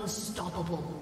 Unstoppable.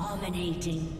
Dominating.